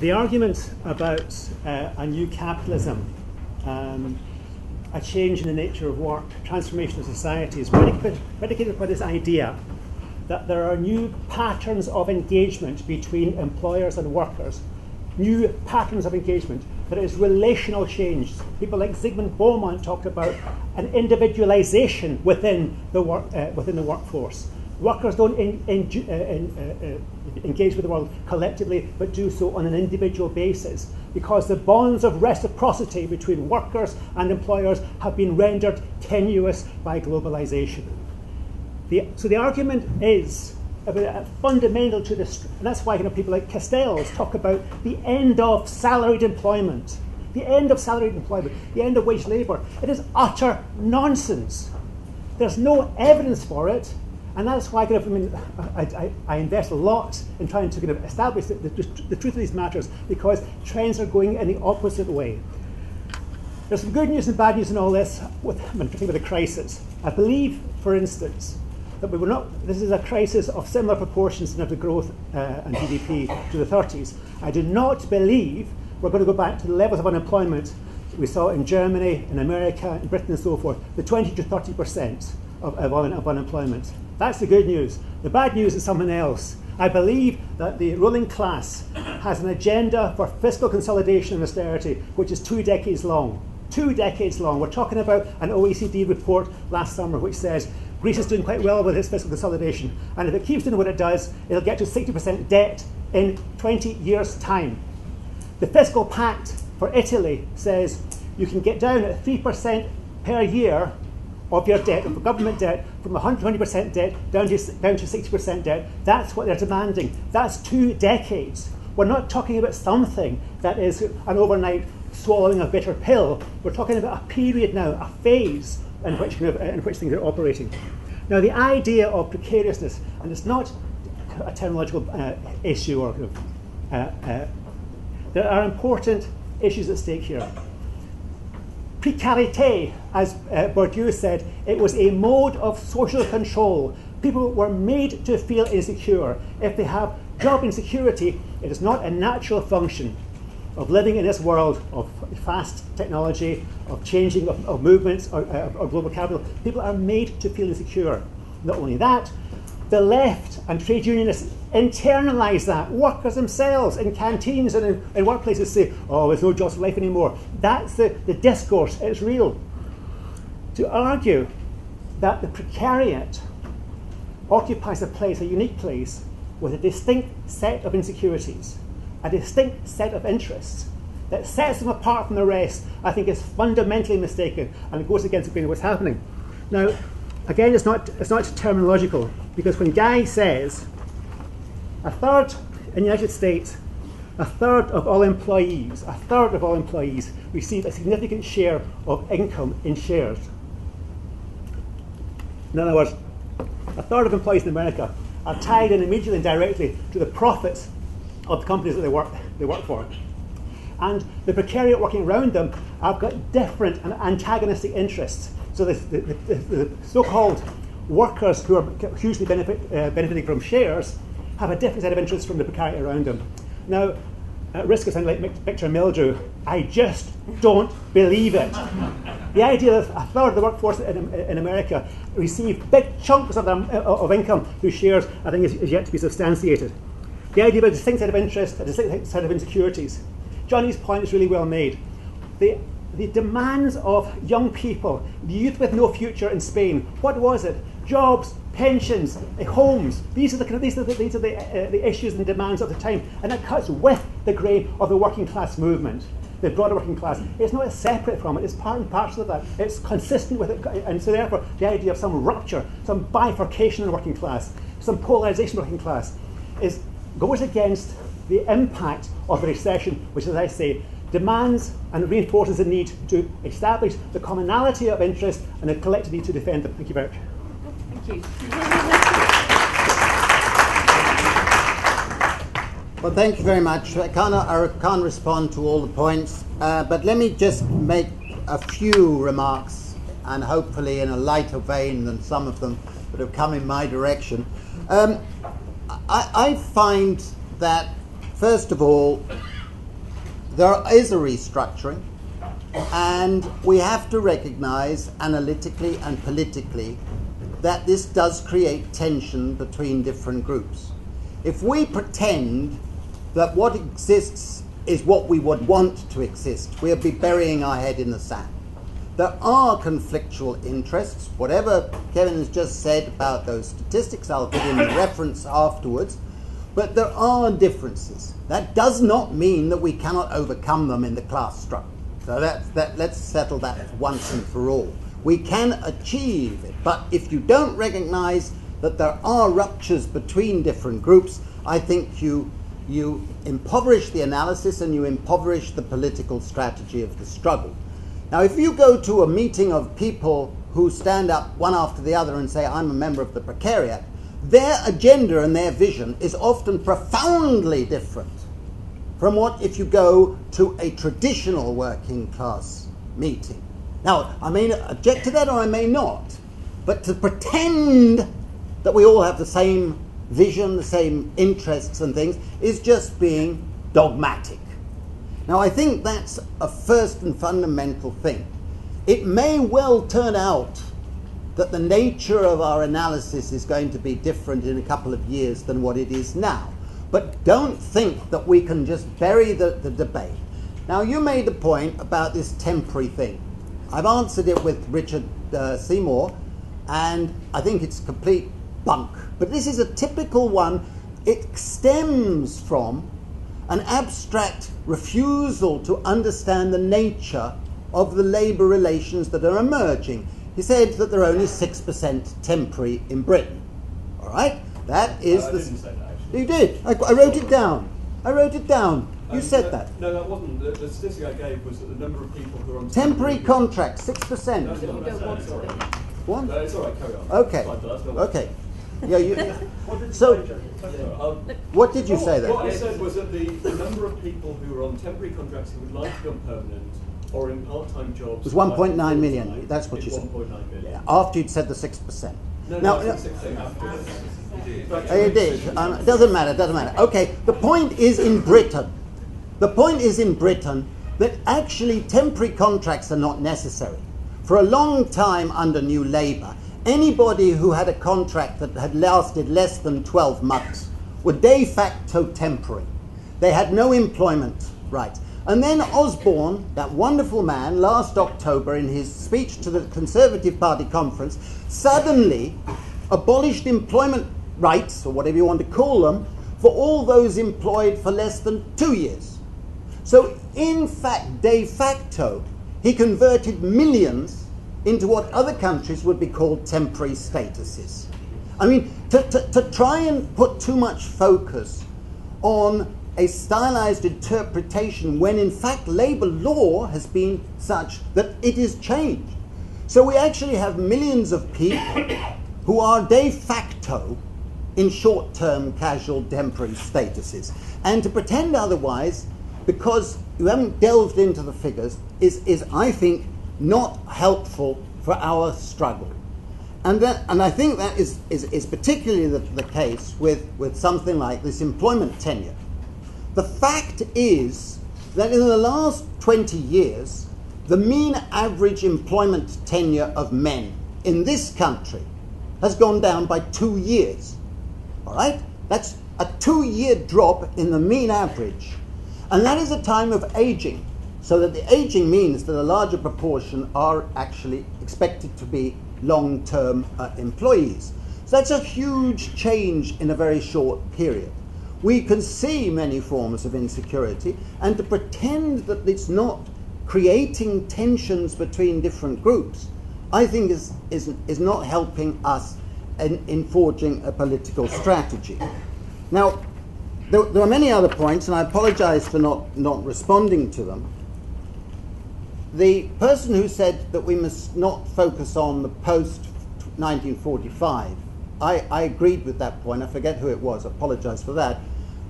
the argument about uh, a new capitalism, um, a change in the nature of work, transformation of society is predicated by this idea that there are new patterns of engagement between employers and workers, new patterns of engagement. that is relational change. People like Zygmunt Bauman talked about an individualization within the, work, uh, within the workforce. Workers don't in, in, uh, in, uh, uh, engage with the world collectively, but do so on an individual basis because the bonds of reciprocity between workers and employers have been rendered tenuous by globalization. The, so the argument is uh, fundamental to this, and that's why you know, people like Castells talk about the end of salaried employment. The end of salaried employment, the end of wage labour. It is utter nonsense. There's no evidence for it, and that's why kind of, I, mean, I, I, I, invest a lot in trying to kind of establish the, the, the, truth of these matters because trends are going in the opposite way. There's some good news and bad news in all this, with, particularly with the crisis. I believe, for instance, that we were not, this is a crisis of similar proportions in terms of growth uh, and GDP to the 30s. I do not believe we're going to go back to the levels of unemployment we saw in Germany, in America, in Britain, and so forth, the 20 to 30 percent of, of, of unemployment. That's the good news. The bad news is something else. I believe that the ruling class has an agenda for fiscal consolidation and austerity, which is two decades long. Two decades long. We're talking about an OECD report last summer which says Greece is doing quite well with its fiscal consolidation, and if it keeps doing what it does, it'll get to 60% debt in 20 years' time. The fiscal pact for Italy says you can get down at 3% per year of your debt, of the government debt, from 120% debt down to, down to 60% debt. That's what they're demanding. That's two decades. We're not talking about something that is an overnight swallowing a bitter pill. We're talking about a period now, a phase in which, in which things are operating. Now, the idea of precariousness, and it's not a terminological uh, issue or uh, uh, there are important issues at stake here precarité, as uh, Bourdieu said, it was a mode of social control. People were made to feel insecure. If they have job insecurity, it is not a natural function of living in this world of fast technology, of changing of, of movements, uh, of global capital. People are made to feel insecure. Not only that, the left and trade unionists internalize that. Workers themselves in canteens and in, in workplaces say, oh, there's no jobs for life anymore. That's the, the discourse, it's real. To argue that the precariat occupies a place, a unique place, with a distinct set of insecurities, a distinct set of interests that sets them apart from the rest, I think is fundamentally mistaken and it goes against what's happening. Now, again, it's not, it's not terminological, because when Guy says a third in the United States, a third of all employees, a third of all employees receive a significant share of income in shares. In other words, a third of employees in America are tied in immediately and directly to the profits of the companies that they work, they work for. And the precariat working around them have got different and antagonistic interests. So the, the, the, the so-called workers who are hugely benefit, uh, benefiting from shares have a different set of interests from the precariat around them. Now, at risk of sounding like Victor Meldrew, I just don't believe it. The idea that a third of the workforce in, in America receive big chunks of, them, uh, of income through shares, I think is, is yet to be substantiated. The idea of a distinct set of interests, a distinct set of insecurities. Johnny's point is really well made. The the demands of young people, the youth with no future in Spain. What was it? Jobs, pensions, eh, homes. These are the these are the, these are the, uh, the issues and demands of the time, and it cuts with the grain of the working class movement, the broader working class. It's not separate from it. It's part and parcel of that. It's consistent with it, and so therefore the idea of some rupture, some bifurcation in the working class, some polarization of the working class, is goes against the impact of the recession, which, as I say, demands and reinforces the need to establish the commonality of interest and the collective need to defend them. Thank you very much. Well, thank you very much. I can't, I can't respond to all the points, uh, but let me just make a few remarks, and hopefully in a lighter vein than some of them that have come in my direction. Um, I, I find that, first of all, there is a restructuring, and we have to recognize analytically and politically that this does create tension between different groups. If we pretend that what exists is what we would want to exist, we'll be burying our head in the sand. There are conflictual interests. Whatever Kevin has just said about those statistics, I'll give him a reference afterwards. But there are differences. That does not mean that we cannot overcome them in the class structure. So that's, that, let's settle that once and for all. We can achieve it, but if you don't recognize that there are ruptures between different groups, I think you, you impoverish the analysis and you impoverish the political strategy of the struggle. Now, if you go to a meeting of people who stand up one after the other and say, I'm a member of the precariat, their agenda and their vision is often profoundly different from what if you go to a traditional working class meeting. Now, I may object to that or I may not, but to pretend that we all have the same vision, the same interests and things, is just being dogmatic. Now, I think that's a first and fundamental thing. It may well turn out that the nature of our analysis is going to be different in a couple of years than what it is now. But don't think that we can just bury the, the debate. Now, you made the point about this temporary thing. I've answered it with Richard uh, Seymour, and I think it's complete bunk. But this is a typical one. It stems from an abstract refusal to understand the nature of the labour relations that are emerging. He said that there are only 6% temporary in Britain. All right? That is the. that. You did. I, I, wrote it down. I wrote it down. You Um, said no, that. No, that wasn't. The, the statistic I gave was that the number of people who are on Temporary contracts, 6%. that's not what I said, sorry. What? No, it's all right. Carry on. Okay. Fine, Okay. Yeah, you, What did you So- say, Jerry? Um, what did you say What I said was that the, the number of people who are on temporary contracts who would like to become permanent or in part-time jobs was 1.9 like million. full-time That's what you said. 1.9 million. Yeah, after you'd said the 6%. No, Now, no, that's the same thing afterwards. Oh, you did. Um, it doesn't matter. Doesn't matter. Okay. The point is in Britain. The point is in Britain that actually temporary contracts are not necessary. For a long time under New Labour, anybody who had a contract that had lasted less than 12 months were de facto temporary. They had no employment rights. And then Osborne, that wonderful man, last October in his speech to the Conservative Party conference, suddenly abolished employment rights, or whatever you want to call them, for all those employed for less than two years. So, in fact, de facto, he converted millions into what other countries would be called temporary statuses. I mean, to, to, to try and put too much focus on a stylized interpretation when in fact labor law has been such that it is changed. So we actually have millions of people who are de facto in short term casual temporary statuses. And to pretend otherwise, because you haven't delved into the figures, is, is I think, not helpful for our struggle. And, that, and I think that is, is, is particularly the, the case with, with something like this employment tenure. The fact is that in the last 20 years, the mean average employment tenure of men in this country has gone down by two years. All right? That's a two year drop in the mean average. And that is a time of aging. So that the aging means that a larger proportion are actually expected to be long term uh, employees. So that's a huge change in a very short period. We can see many forms of insecurity, and to pretend that it's not creating tensions between different groups, I think is, is, is not helping us in, in forging a political strategy. Now, there, there are many other points, and I apologize for not, not responding to them. The person who said that we must not focus on the post 1945, I, I agreed with that point. I forget who it was, I apologize for that.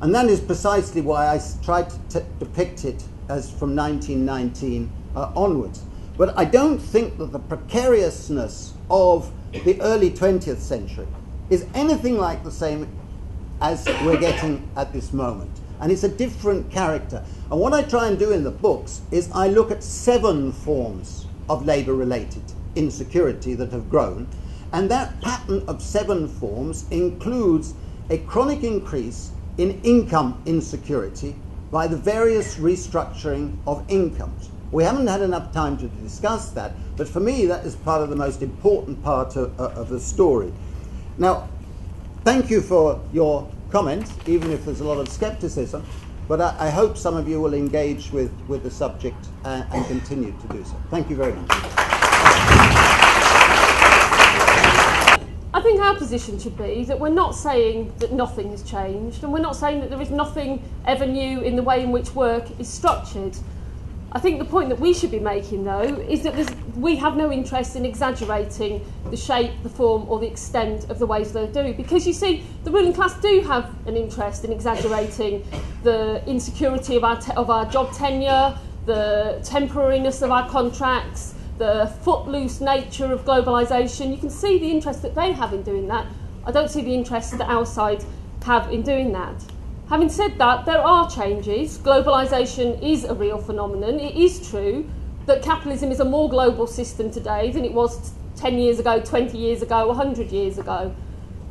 And that is precisely why I tried to t- depict it as from 1919 uh, onwards. But I don't think that the precariousness of the early 20th century is anything like the same as we're getting at this moment. And it's a different character. And what I try and do in the books is I look at seven forms of labour related insecurity that have grown. And that pattern of seven forms includes a chronic increase in income insecurity by the various restructuring of incomes. We haven't had enough time to discuss that, but for me, that is part of the most important part of, of the story. Now, thank you for your comments, even if there's a lot of skepticism, but I, I hope some of you will engage with, with the subject uh, and continue to do so. Thank you very much. I think our position should be that we're not saying that nothing has changed, and we're not saying that there is nothing ever new in the way in which work is structured. I think the point that we should be making, though, is that we have no interest in exaggerating the shape, the form, or the extent of the ways they're doing. Because you see, the ruling class do have an interest in exaggerating the insecurity of our, of our job tenure, the temporariness of our contracts, the footloose nature of globalisation. You can see the interest that they have in doing that. I don't see the interest that our side have in doing that. Having said that, there are changes. Globalisation is a real phenomenon. It is true that capitalism is a more global system today than it was 10 years ago, 20 years ago, 100 years ago.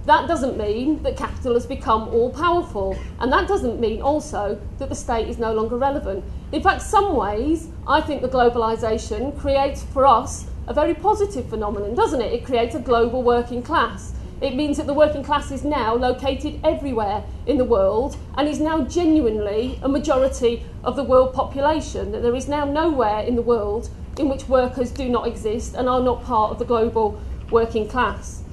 That doesn't mean that capital has become all powerful, and that doesn't mean also that the state is no longer relevant. In fact, some ways, I think the globalisation creates for us a very positive phenomenon, doesn't it? It creates a global working class. It means that the working class is now located everywhere in the world and is now genuinely a majority of the world population. That there is now nowhere in the world in which workers do not exist and are not part of the global working class.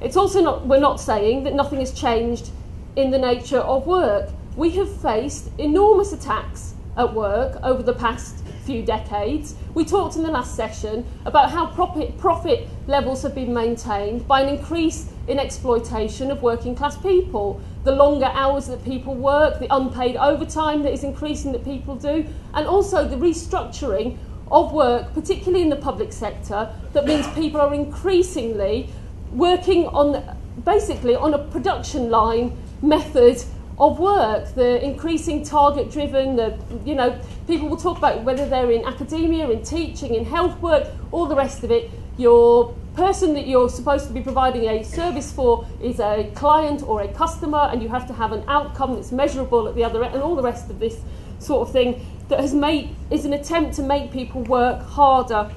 It's also not, we're not saying that nothing has changed in the nature of work. We have faced enormous attacks at work over the past few decades. We talked in the last session about how profit, profit levels have been maintained by an increase in exploitation of working class people. The longer hours that people work, the unpaid overtime that is increasing that people do, and also the restructuring of work, particularly in the public sector, that means people are increasingly working on basically on a production line method of work, the increasing target driven, the you know, people will talk about whether they're in academia, in teaching, in health work, all the rest of it. Your person that you're supposed to be providing a service for is a client or a customer, and you have to have an outcome that's measurable at the other end, and all the rest of this sort of thing that has made is an attempt to make people work harder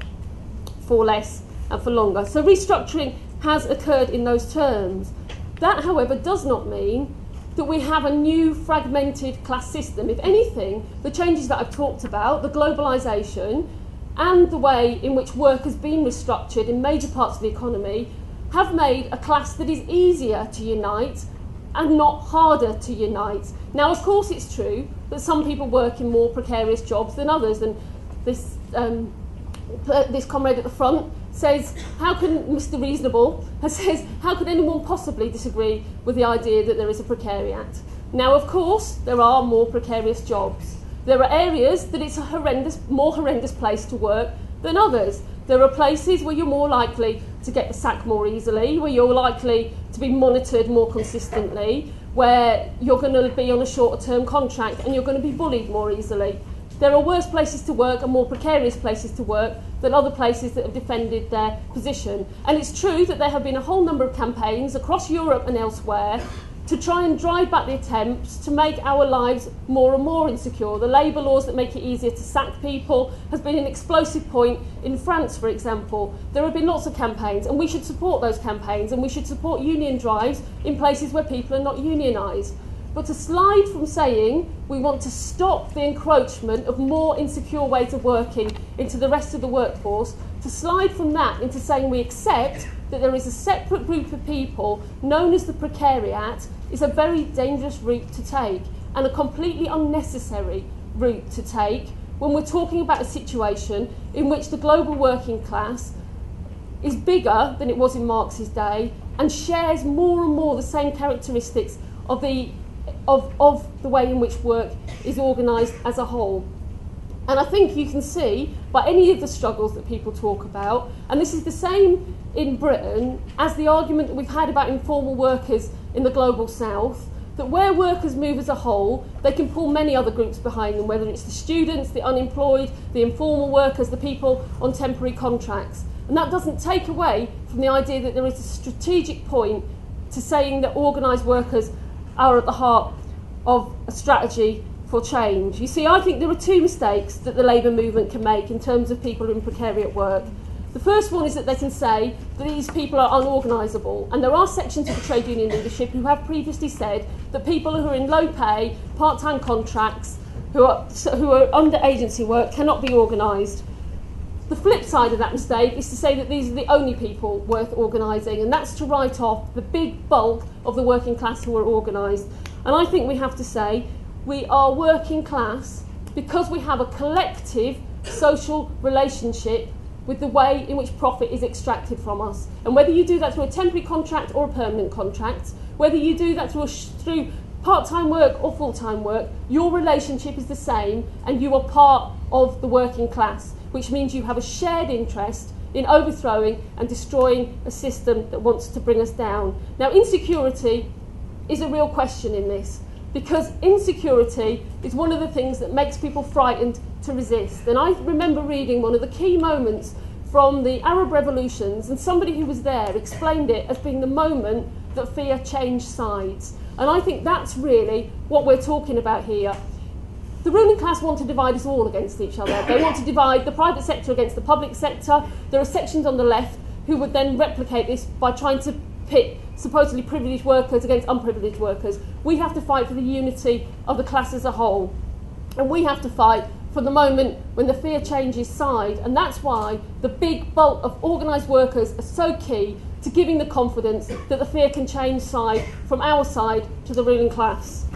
for less and for longer. So restructuring has occurred in those terms. That, however, does not mean that we have a new fragmented class system. If anything, the changes that I've talked about, the globalisation, and the way in which work has been restructured in major parts of the economy have made a class that is easier to unite and not harder to unite. Now, of course, it's true that some people work in more precarious jobs than others, and this, um, this comrade at the front says, how can Mr. Reasonable says, how could anyone possibly disagree with the idea that there is a precariat? Now, of course, there are more precarious jobs. There are areas that it's a horrendous, more horrendous place to work than others. There are places where you're more likely to get the sack more easily, where you're likely to be monitored more consistently, where you're going to be on a shorter term contract and you're going to be bullied more easily. There are worse places to work and more precarious places to work than other places that have defended their position. And it's true that there have been a whole number of campaigns across Europe and elsewhere to try and drive back the attempts to make our lives more and more insecure. The labour laws that make it easier to sack people has been an explosive point in France, for example. There have been lots of campaigns, and we should support those campaigns, and we should support union drives in places where people are not unionised. But to slide from saying we want to stop the encroachment of more insecure ways of working into the rest of the workforce, to slide from that into saying we accept that there is a separate group of people known as the precariat is a very dangerous route to take and a completely unnecessary route to take when we're talking about a situation in which the global working class is bigger than it was in Marx's day and shares more and more the same characteristics of the of, of the way in which work is organised as a whole. And I think you can see by any of the struggles that people talk about, and this is the same in Britain as the argument that we've had about informal workers in the global south, that where workers move as a whole, they can pull many other groups behind them, whether it's the students, the unemployed, the informal workers, the people on temporary contracts. And that doesn't take away from the idea that there is a strategic point to saying that organised workers are at the heart of a strategy for change. You see, I think there are two mistakes that the labour movement can make in terms of people in precariat work. The first one is that they can say that these people are unorganisable, and there are sections of the trade union leadership who have previously said that people who are in low pay, part time contracts, who are, who are under agency work cannot be organised. The flip side of that mistake is to say that these are the only people worth organising, and that's to write off the big bulk of the working class who are organised. And I think we have to say we are working class because we have a collective social relationship with the way in which profit is extracted from us. And whether you do that through a temporary contract or a permanent contract, whether you do that through, through part-time work or full-time work, your relationship is the same and you are part of the working class, which means you have a shared interest in overthrowing and destroying a system that wants to bring us down. Now, insecurity is a real question in this because insecurity is one of the things that makes people frightened to resist. And I remember reading one of the key moments from the Arab revolutions, and somebody who was there explained it as being the moment that fear changed sides. And I think that's really what we're talking about here. The ruling class want to divide us all against each other. They want to divide the private sector against the public sector. There are sections on the left who would then replicate this by trying to pit supposedly privileged workers against unprivileged workers. We have to fight for the unity of the class as a whole. And we have to fight for the moment when the fear changes side. And that's why the big bulk of organised workers are so key to giving the confidence that the fear can change side from our side to the ruling class.